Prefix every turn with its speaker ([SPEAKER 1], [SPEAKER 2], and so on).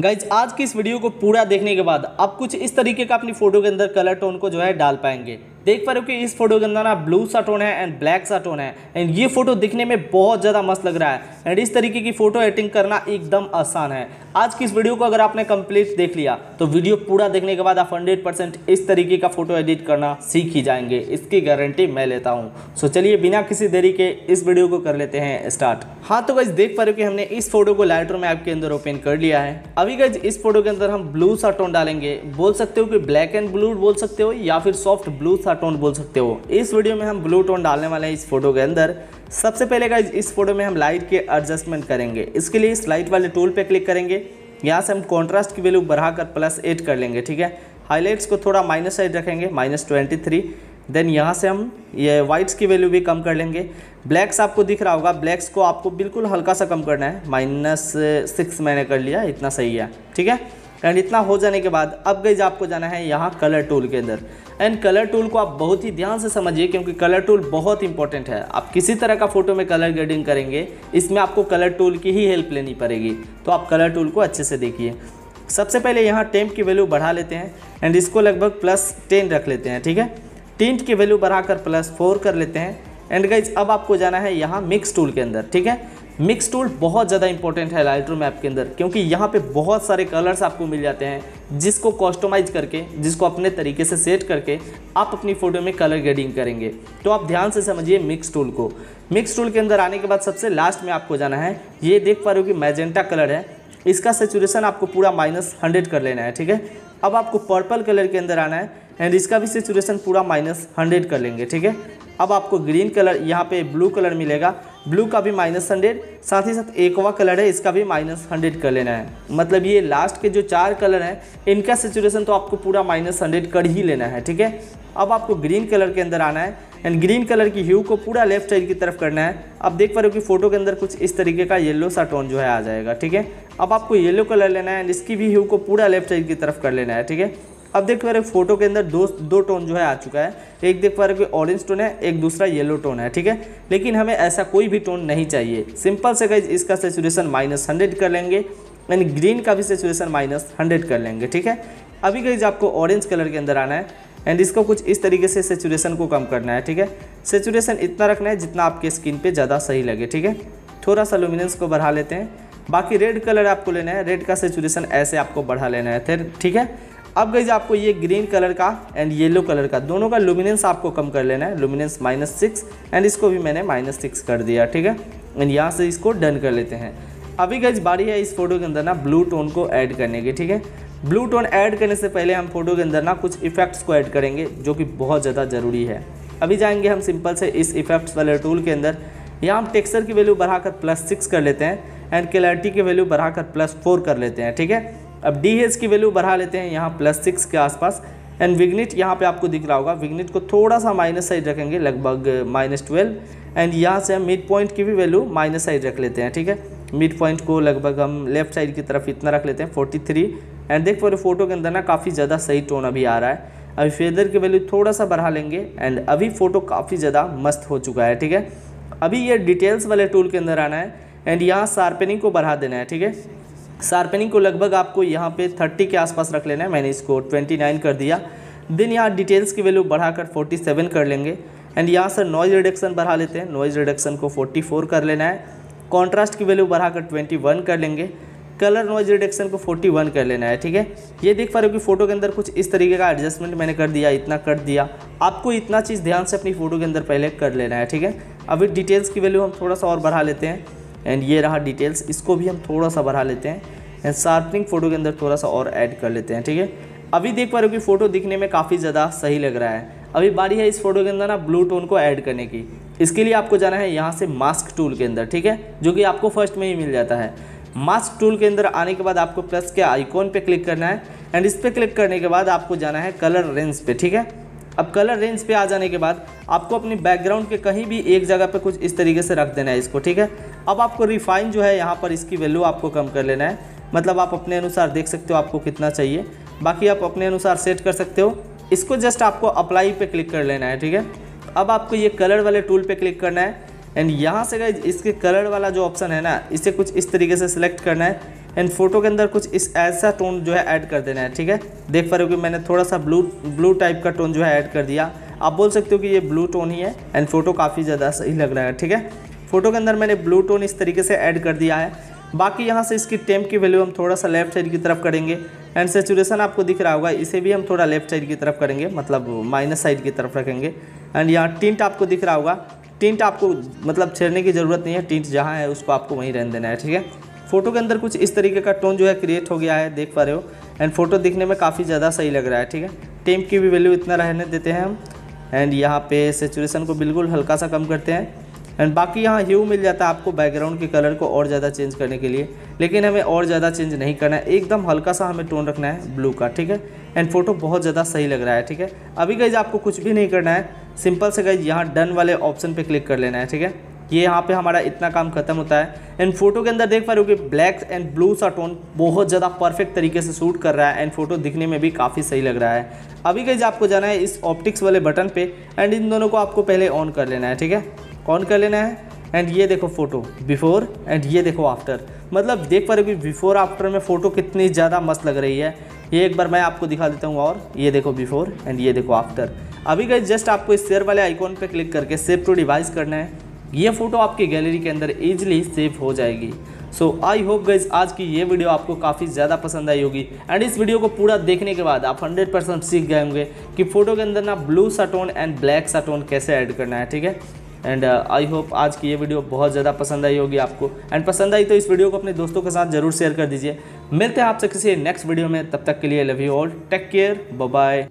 [SPEAKER 1] Guys आज की इस वीडियो को पूरा देखने के बाद आप कुछ इस तरीके का अपनी फ़ोटो के अंदर कलर टोन को जो है डाल पाएँगे। देख पा रहे हो कि इस फ़ोटो के अंदर ना ब्लू सा टोन है एंड ब्लैक सा टोन है। एंड ये फ़ोटो दिखने में बहुत ज़्यादा मस्त लग रहा है। एंड इस तरीके की फ़ोटो एडिटिंग करना एकदम आसान है। आज की इस वीडियो को अगर आपने कंप्लीट देख लिया तो वीडियो पूरा देखने के बाद आप हंड्रेड इस तरीके का फ़ोटो एडिट करना सीख ही जाएँगे। इसकी गारंटी मैं लेता हूँ। सो चलिए बिना किसी देरी के इस वीडियो को कर लेते हैं स्टार्ट हाँ तो गाइज़ देख पा रहे हो कि हमने इस फ़ोटो को लाइटर में ऐप के अंदर ओपन कर लिया है। अभी गाइज़ इस फ़ोटो के अंदर हम ब्लू सा टोन डालेंगे। बोल सकते हो कि ब्लैक एंड ब्लू बोल सकते हो या फिर सॉफ्ट ब्लू सा टोन बोल सकते हो। इस वीडियो में हम ब्लू टोन डालने वाले हैं इस फ़ोटो के अंदर। सबसे पहले का इस फ़ोटो में हम लाइट के एडजस्टमेंट करेंगे। इसके लिए इस लाइट वाले टूल पे क्लिक करेंगे। यहाँ से हम कॉन्ट्रास्ट की वैल्यू बढ़ाकर प्लस एट कर लेंगे, ठीक है? हाईलाइट्स को थोड़ा माइनस साइड रखेंगे माइनस ट्वेंटी देन यहाँ से हम ये वाइट्स की वैल्यू भी कम कर लेंगे। ब्लैक्स आपको दिख रहा होगा ब्लैक्स को आपको बिल्कुल हल्का सा कम करना है। माइनस सिक्स मैंने कर लिया, इतना सही है, ठीक है? एंड इतना हो जाने के बाद, अब गई आपको जाना है यहाँ कलर टूल के अंदर। एंड कलर टूल को आप बहुत ही ध्यान से समझिए, क्योंकि कलर टूल बहुत इंपॉर्टेंट है। आप किसी तरह का फ़ोटो में कलर ग्रेडिंग करेंगे, इसमें आपको कलर टूल की ही हेल्प लेनी पड़ेगी। तो आप कलर टूल को अच्छे से देखिए। सबसे पहले यहाँ टेम्प की वैल्यू बढ़ा लेते हैं एंड इसको लगभग प्लस टेन रख लेते हैं, ठीक है? टिंट की वैल्यू बढ़ाकर प्लस फोर कर लेते हैं। एंड गाइज़ अब आपको जाना है यहाँ मिक्स टूल के अंदर, ठीक है? मिक्स टूल बहुत ज़्यादा इंपॉर्टेंट है लाइट रूम ऐप के अंदर, क्योंकि यहाँ पे बहुत सारे कलर्स आपको मिल जाते हैं, जिसको कॉस्टोमाइज करके, जिसको अपने तरीके से सेट करके आप अपनी फ़ोटो में कलर ग्रेडिंग करेंगे। तो आप ध्यान से समझिए मिक्स टूल को। मिक्स टूल के अंदर आने के बाद सबसे लास्ट में आपको जाना है, ये देख पा रहे हो कि मैजेंटा कलर है। इसका सेचुरेशन आपको पूरा माइनस हंड्रेड कर लेना है, ठीक है? अब आपको पर्पल कलर के अंदर आना है। एंड इसका भी सेचुरेशन पूरा माइनस हंड्रेड कर लेंगे, ठीक है? अब आपको ग्रीन कलर यहाँ पे ब्लू कलर मिलेगा। ब्लू का भी माइनस हंड्रेड साथ ही साथ एकवा कलर है, इसका भी माइनस हंड्रेड कर लेना है। मतलब ये लास्ट के जो चार कलर हैं, इनका सिचुएशन तो आपको पूरा माइनस हंड्रेड कर ही लेना है, ठीक है? अब आपको ग्रीन कलर के अंदर आना है। एंड ग्रीन कलर की ह्यू को पूरा लेफ़्ट साइड की तरफ़ करना है। अब देख पा रहे हो कि फ़ोटो के अंदर कुछ इस तरीके का येलो सा टोन जो है आ जाएगा, ठीक है? अब आपको येलो कलर लेना है एंड इसकी भी ह्यू को पूरा लेफ़्ट साइड की तरफ़ कर लेना है, ठीक है? अब देख पा रहे फ़ोटो के अंदर दो दो टोन जो है आ चुका है। एक देख पा रहे हो कि ऑरेंज टोन है, एक दूसरा येलो टोन है, ठीक है? लेकिन हमें ऐसा कोई भी टोन नहीं चाहिए। सिंपल से गाइज़ इसका सेचुरेशन माइनस हंड्रेड कर लेंगे, यानी ग्रीन का भी सेचुरेशन माइनस हंड्रेड कर लेंगे, ठीक है? अभी गाइज़ आपको ऑरेंज कलर के अंदर आना है एंड इसको कुछ इस तरीके से सेचुरेशन को कम करना है, ठीक है? सेचुरेशन इतना रखना है जितना आपके स्किन पे ज़्यादा सही लगे, ठीक है? थोड़ा सा लुमिनेंस को बढ़ा लेते हैं। बाकी रेड कलर आपको लेना है रेड का सेचुरेशन ऐसे आपको बढ़ा लेना है, फिर, ठीक है? अब गई आपको ये ग्रीन कलर का एंड येलो कलर का दोनों का लुमिनेंस आपको कम कर लेना है। लुमिनेंस माइनस सिक्स एंड इसको भी मैंने माइनस सिक्स कर दिया, ठीक है? एंड यहाँ से इसको डन कर लेते हैं। अभी गई बारी है इस फ़ोटो के अंदर ना ब्लू टोन को ऐड करने की, ठीक है? ब्लू टोन ऐड करने से पहले हम फ़ोटो के अंदर ना कुछ इफेक्ट्स को ऐड करेंगे, जो कि बहुत ज़्यादा ज़रूरी है। अभी जाएँगे हम सिंपल से इस इफेक्ट्स वाले टूल के अंदर। यहाँ हम टेक्सचर की वैल्यू बढ़ाकर प्लस सिक्स कर लेते हैं एंड क्लैरिटी की वैल्यू बढ़ाकर प्लस फोर कर लेते हैं, ठीक है? अब डी एच की वैल्यू बढ़ा लेते हैं, यहाँ प्लस सिक्स के आसपास एंड विग्निट यहाँ पे आपको दिख रहा होगा विग्निट को थोड़ा सा माइनस साइड रखेंगे, लगभग माइनस ट्वेल्व एंड यहाँ से हम मिड पॉइंट की भी वैल्यू माइनस साइड रख लेते हैं, ठीक है? मिड पॉइंट को लगभग हम लेफ़्ट साइड की तरफ़ इतना रख लेते हैं फोर्टी थ्री एंड देख पा फ़ोटो के अंदर ना काफ़ी ज़्यादा सही टोन अभी आ रहा है। अभी फेदर की वैल्यू थोड़ा सा बढ़ा लेंगे एंड अभी फ़ोटो काफ़ी ज़्यादा मस्त हो चुका है, ठीक है? अभी ये डिटेल्स वाले टूल के अंदर आना है एंड यहाँ शार्पनिंग को बढ़ा देना है, ठीक है? शार्पनिंग को लगभग आपको यहाँ पे 30 के आसपास रख लेना है। मैंने इसको 29 कर दिया। देन यहाँ डिटेल्स की वैल्यू बढ़ाकर 47 कर लेंगे। एंड यहाँ से नॉइज़ रिडक्शन बढ़ा लेते हैं। नॉइज़ रिडक्शन को 44 कर लेना है। कॉन्ट्रास्ट की वैल्यू बढ़ाकर 21 कर लेंगे। कलर नॉइज़ रिडक्शन को 41 कर लेना है, ठीक है? ये देख पा रहे हो कि फ़ोटो के अंदर कुछ इस तरीके का एडजस्टमेंट मैंने कर दिया, इतना कर दिया। आपको इतना चीज़ ध्यान से अपनी फ़ोटो के अंदर पहले कर लेना है, ठीक है? अभी डिटेल्स की वैल्यू हम थोड़ा सा और बढ़ा लेते हैं। एंड ये रहा डिटेल्स इसको भी हम थोड़ा सा बढ़ा लेते हैं. एंड शार्पनिंग फ़ोटो के अंदर थोड़ा सा और ऐड कर लेते हैं, ठीक है? अभी देख पा रहे हो कि फ़ोटो दिखने में काफ़ी ज़्यादा सही लग रहा है. अभी बारी है इस फ़ोटो के अंदर ना ब्लू टोन को ऐड करने की. इसके लिए आपको जाना है यहाँ से मास्क टूल के अंदर, ठीक है? जो कि आपको फ़र्स्ट में ही मिल जाता है. मास्क टूल के अंदर आने के बाद आपको प्लस के आइकॉन पे क्लिक करना है. एंड इस पर क्लिक करने के बाद आपको जाना है कलर रेंज पे, ठीक है? अब कलर रेंज पे आ जाने के बाद आपको अपनी बैकग्राउंड के कहीं भी एक जगह पे कुछ इस तरीके से रख देना है इसको, ठीक है? अब आपको रिफाइन जो है यहाँ पर इसकी वैल्यू आपको कम कर लेना है। मतलब आप अपने अनुसार देख सकते हो आपको कितना चाहिए। बाकी आप अपने अनुसार सेट कर सकते हो। इसको जस्ट आपको अप्लाई पे क्लिक कर लेना है, ठीक है? अब आपको ये कलर वाले टूल पे क्लिक करना है। एंड यहाँ से गए इसके कलर वाला जो ऑप्शन है ना, इसे कुछ इस तरीके से सिलेक्ट करना है। एंड फ़ोटो के अंदर कुछ इस ऐसा टोन जो है ऐड कर देना है, ठीक है? देख पा रहे हो कि मैंने थोड़ा सा ब्लू ब्लू टाइप का टोन जो है ऐड कर दिया। आप बोल सकते हो कि ये ब्लू टोन ही है। एंड फ़ोटो काफ़ी ज़्यादा सही लग रहा है, ठीक है? फ़ोटो के अंदर मैंने ब्लू टोन इस तरीके से ऐड कर दिया है। बाकी यहाँ से इसकी टेम्प की वैल्यू हम थोड़ा सा लेफ़्ट साइड की तरफ़ करेंगे। एंड सेचुरेशन आपको दिख रहा होगा, इसे भी हम थोड़ा लेफ़्ट साइड की तरफ़ करेंगे मतलब माइनस साइड की तरफ़ रखेंगे। एंड यहाँ टिंट आपको दिख रहा होगा। टिंट आपको मतलब छेड़ने की ज़रूरत नहीं है टिंट जहाँ है उसको आपको वहीं रहने देना है, ठीक है? फ़ोटो के अंदर कुछ इस तरीके का टोन जो है क्रिएट हो गया है, देख पा रहे हो। एंड फ़ोटो दिखने में काफ़ी ज़्यादा सही लग रहा है, ठीक है? टेम्प की भी वैल्यू इतना रहने देते हैं हम। एंड यहाँ पे सेचुरेशन को बिल्कुल हल्का सा कम करते हैं। एंड बाकी यहाँ ह्यू मिल जाता है आपको बैकग्राउंड के कलर को और ज़्यादा चेंज करने के लिए। लेकिन हमें और ज़्यादा चेंज नहीं करना है। एकदम हल्का सा हमें टोन रखना है ब्लू का, ठीक है? एंड फ़ोटो बहुत ज़्यादा सही लग रहा है, ठीक है? अभी गई आपको कुछ भी नहीं करना है। सिंपल से गई यहाँ डन वाले ऑप्शन पर क्लिक कर लेना है, ठीक है? ये यहाँ पे हमारा इतना काम खत्म होता है। एंड फ़ोटो के अंदर देख पा रहे हो कि ब्लैक एंड ब्लू सा टोन बहुत ज़्यादा परफेक्ट तरीके से शूट कर रहा है। एंड फ़ोटो दिखने में भी काफ़ी सही लग रहा है। अभी गई आपको जाना है इस ऑप्टिक्स वाले बटन पे। एंड इन दोनों को आपको पहले ऑन कर लेना है, ठीक है? ऑन कर लेना है? एंड ये देखो फ़ोटो बिफोर एंड ये देखो आफ्टर मतलब देख पा रहे हो कि बिफोर आफ्टर में फ़ोटो कितनी ज़्यादा मस्त लग रही है। ये एक बार मैं आपको दिखा देता हूँ और ये देखो बिफोर एंड ये देखो आफ्टर अभी गई जस्ट आपको इस शेयर वाले आइकॉन पे क्लिक करके सेव टू डिवाइस करना है। ये फ़ोटो आपकी गैलरी के अंदर ईजिली सेव हो जाएगी। सो आई होप गाइज़ आज की ये वीडियो आपको काफ़ी ज़्यादा पसंद आई होगी। एंड इस वीडियो को पूरा देखने के बाद आप 100 परसेंट सीख गए होंगे कि फ़ोटो के अंदर ना ब्लू सा टोन एंड ब्लैक सा टोन कैसे ऐड करना है, ठीक है? एंड आई होप आज की ये वीडियो बहुत ज़्यादा पसंद आई होगी आपको। एंड पसंद आई तो इस वीडियो को अपने दोस्तों के साथ ज़रूर शेयर कर दीजिए। मिलते हैं आपसे किसी नेक्स्ट वीडियो में। तब तक के लिए love you all take care bye